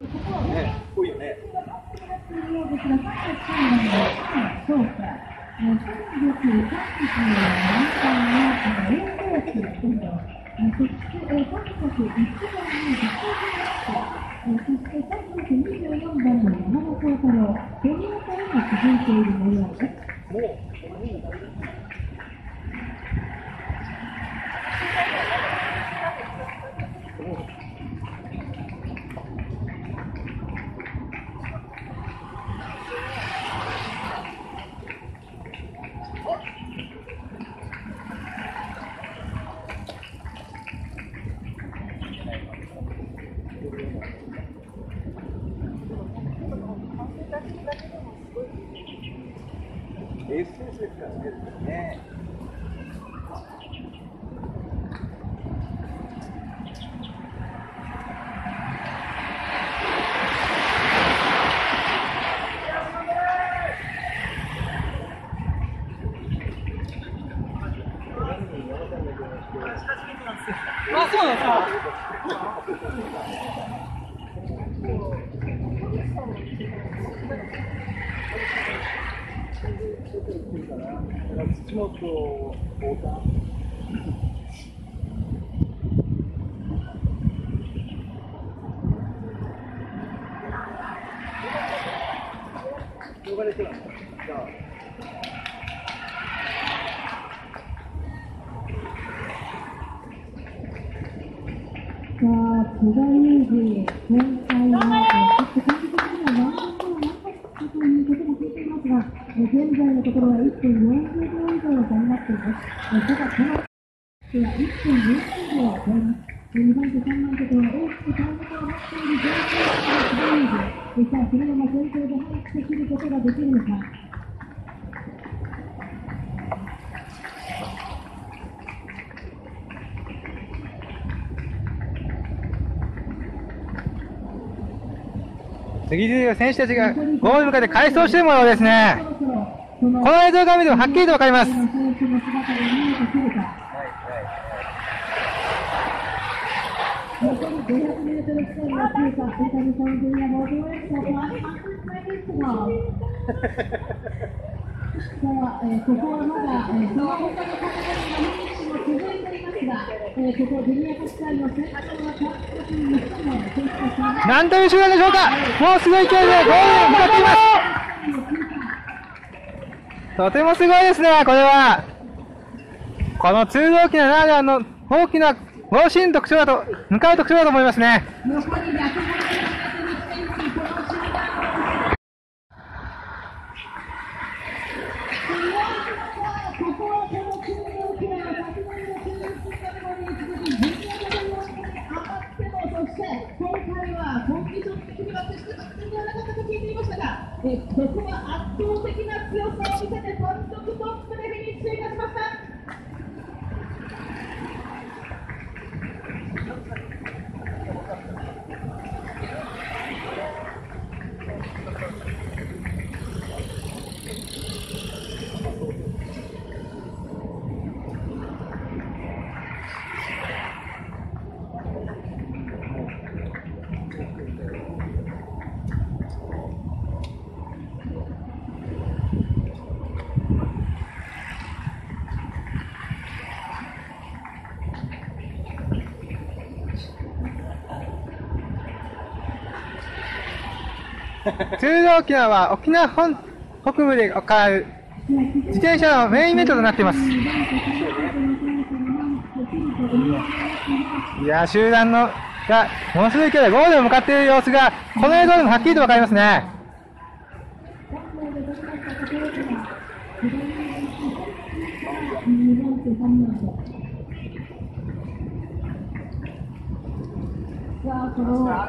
ね、多いよね。エース選手ですからね。あ、そうなんですか。土本太田。呼ばれてたんだ。じゃあ。さあ、古賀裕二、今回は、そして感じ的にはワンアウトはなかったということも聞いていますが、現在のところは1分40秒以上の差になっています。ただ、このは1分40秒を超えます。え2番手、3番手と大きくタイム差を持っている状況の古賀裕二。えさあ、そのまま先頭で入ってくるこのか。次々選手たちがゴールに向かって回走してるものですね。この映像が見てもはっきりとわかります。ですが、さあ、えーここはまだ、えーその他のカテゴリーのフィニッシュも続いていますが、えーここジュニア国際の先頭はキャプテンの西野選手さんがなんという集団でしょうか？もうすごい勢いでゴールに向かっていますとてもすごいですね、これは。この通道機ならではの大きな方針特徴だと、向かう特徴だと思いますね。残り150メートル地点にこの集団ここはこの中央機は昨年の中央機カテゴリーに続き、ジュニアカテゴリーに上がっても、そして今回はコンディション的には決して万全ではなかったと聞いていましたが、えここは圧倒的な強さを見せて単独トップでフィニッシュいたしました。通道機は沖縄本北部で行う自転車のメインイベントとなっています。いや、集団のがものすごい勢いでゴールに向かっている様子が、この映像でもはっきりとわかりますね。さあ、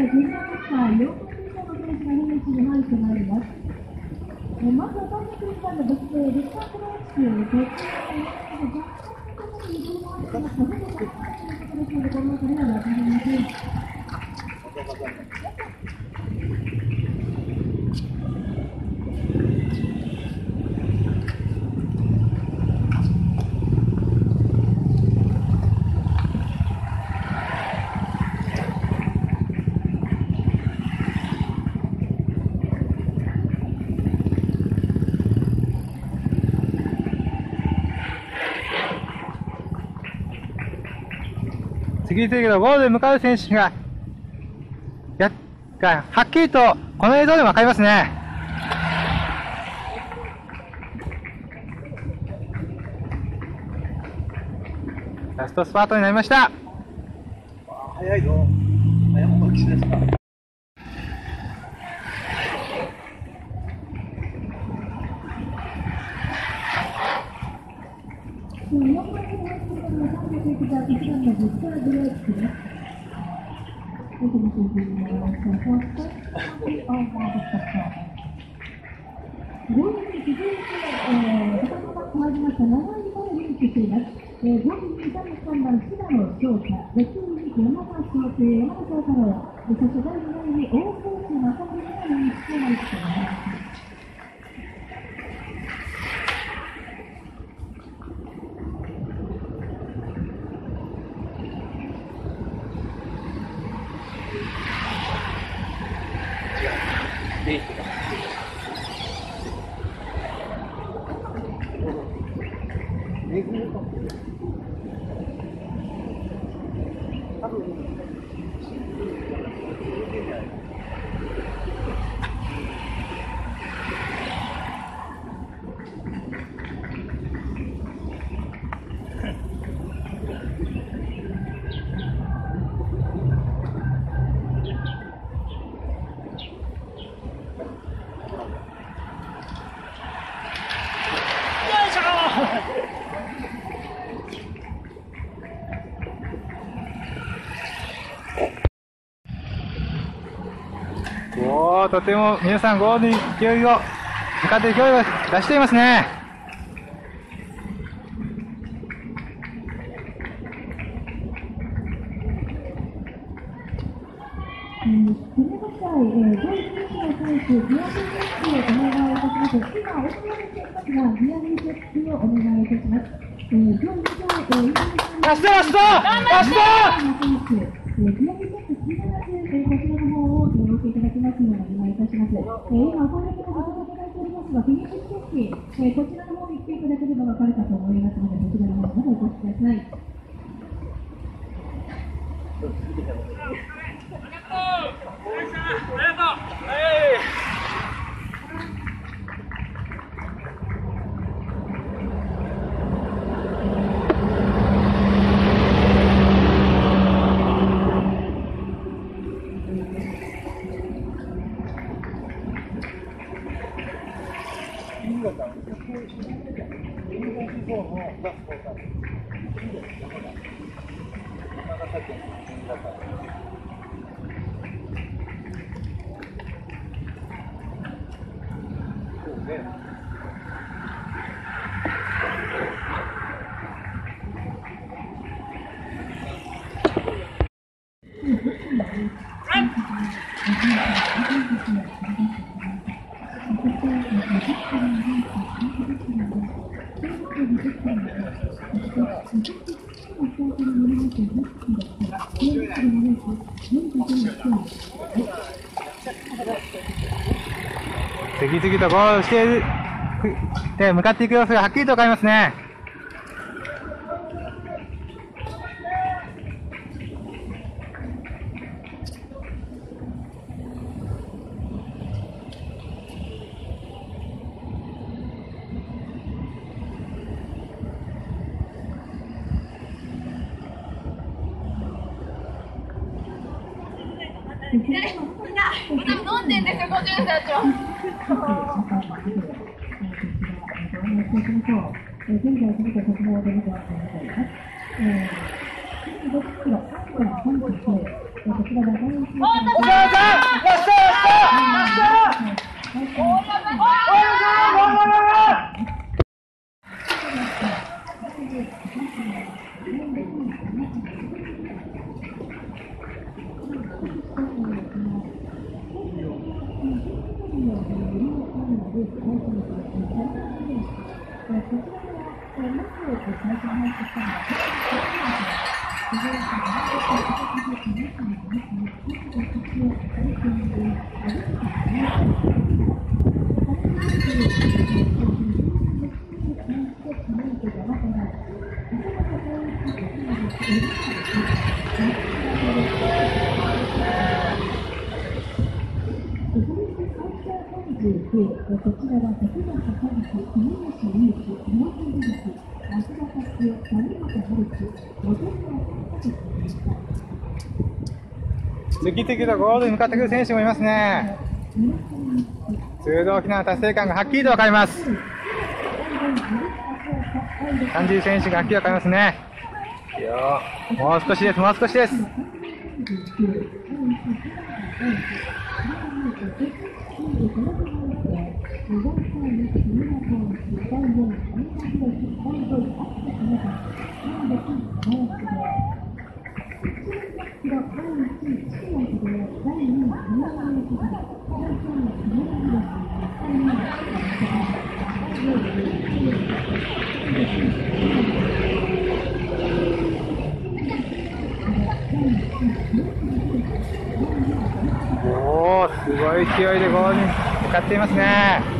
ボラ頑張れ今、両国以上の選手がフィニッシュに入ってまいります。えーまずは第1番の別名、リッカークローチ、途中で若干に車がありますが、ほぼ100%ということですので、この辺りは分かりません。次々とゴールへ向かう選手が、や、が、はっきりとこの映像でわかりますね。ラストスパートになりました。早いぞ。早もが岸ですか。4番目の選手が301番のビクター・ブレイクです。This is the first of the ゴールに続いて、えー、片方が変わりました長いまでリンクしています。えー、ゴールに23番、菅野翔太、別に山田翔平、山田翔太郎、そして第2位に大河内正美がリンクしています。とても皆さんゴールに勢いを、向かって勢いを出していますね。えー、この舞台、えー、ドイツの選手、ビアリーチェックをお願いいたします。今、お願いしていますが、ビアリーチェックをお願いいたしこちらの方を登録いただきますので、お願いいたします。えー、今、お声掛けのご紹介いただいておりますが、フィニッシュステッチ、えー、こちらの方に来ていただければわかるかと思いますので、こちらの方までお越しください。新さ点きのみ。次々とゴールして、で、向かっていく様子がはっきりとわかりますね。みんな、飲んでんですよ、50歳長。現在、すべて国道で見ております。えー、25キロ、3分39、こちらが第一お母さんよっしゃよっしゃよっしゃこちらは、国が高橋、国吉祐希、村上美月、松田達也、谷本春樹、本村隆史でした。次々とゴールに向かってくる選手もいますね。通道機能の達成感がはっきりとわかります。感じる選手がはっきりわかりますね。いいよもう少しです、もう少しです。おー、すごい勢いでゴールに向かっていますね。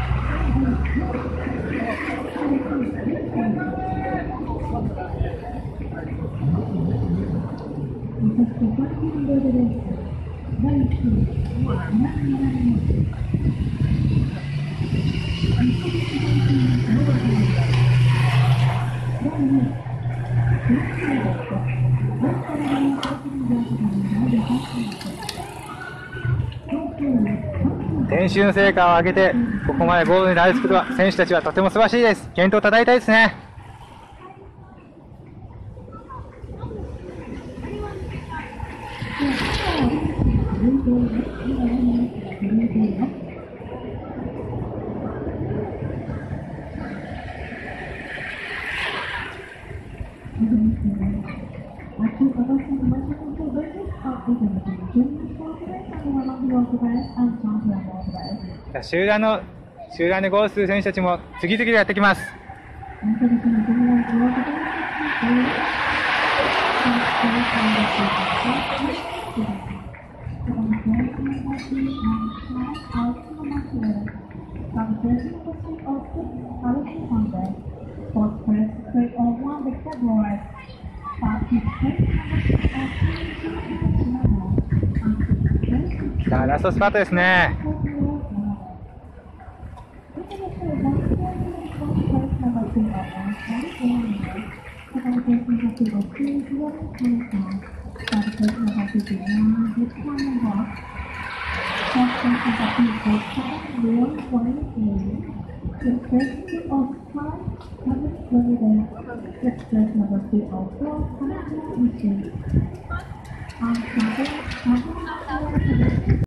練習の成果を上げて、ここまでゴールにたどり着くことは、選手たちはとても素晴らしいです。健闘を叩いたいですね。集団の、集団でゴールする選手たちも次々やってきます。さあ、ラストスパートですね。 같은 거가 나를 좋아하는데 그걸 대신하지 못해 후회할까니까 나를 대신하지 미안하게 표하는 거야. 그렇게 같은 걸처럼 무언 원해요. The question of time comes from the expression of the also comes from the I'm sorry, I'm sorry.